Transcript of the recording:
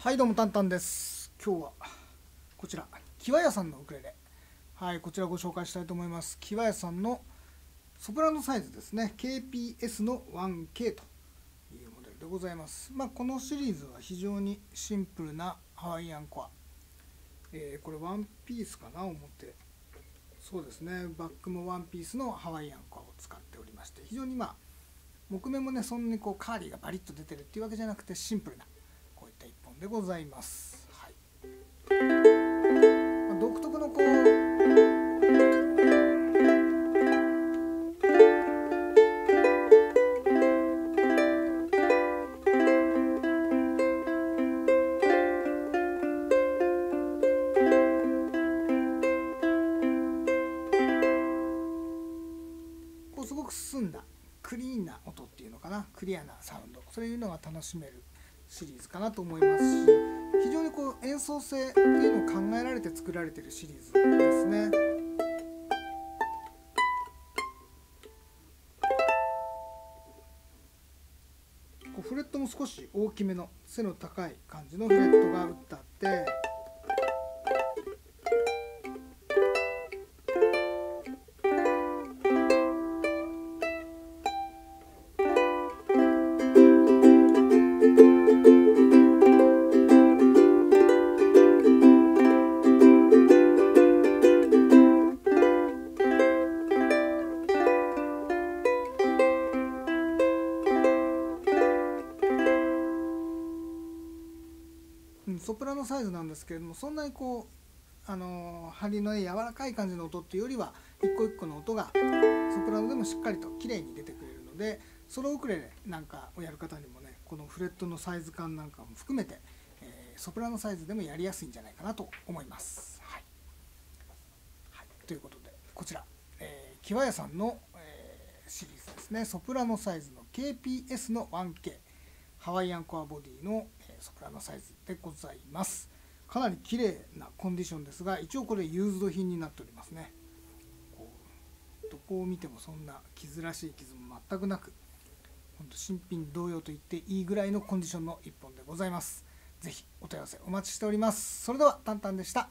はいどうもタンタンです。今日はこちらキワヤさんのウクレレ。はいこちらご紹介したいと思います。キワヤさんのソプラノサイズですね。KPS の 1K というモデルでございます。まあ、このシリーズは非常にシンプルなハワイアンコア、えー、これワンピースかな思って。そうですね。バックもワンピースのハワイアンコアを使っておりまして非常にまあ木目もねそんなにこうカーリーがバリッと出てるっていうわけじゃなくてシンプルなった一本でございます、はい。まあ、独特のこうすごく澄んだクリーンな音っていうのかなクリアなサウンドそういうのが楽しめるシリーズかなと思いますし非常にこう演奏性っていうのを考えられて作られてるシリーズですね。こうフレットも少し大きめの背の高い感じのフレットが打ってあってソプラノサイズなんですけれどもそんなにこうあの張りの柔らかい感じの音っていうよりは一個一個の音がソプラノでもしっかりと綺麗に出てくれるのでソロウクレレなんかをやる方にもねこのフレットのサイズ感なんかも含めて、えー、ソプラノサイズでもやりやすいんじゃないかなと思います。はい、はい、ということでこちら、えー、キワヤさんの、えー、シリーズですね。ソプラノサイズの KPS の 1K ハワイアンコアボディの桜のサイズでございます。かなり綺麗なコンディションですが一応これユーズド品になっておりますね。こうどこを見てもそんな傷らしい傷も全くなくほんと新品同様と言っていいぐらいのコンディションの1本でございます。是非お問い合わせお待ちしております。それではタンタンでした。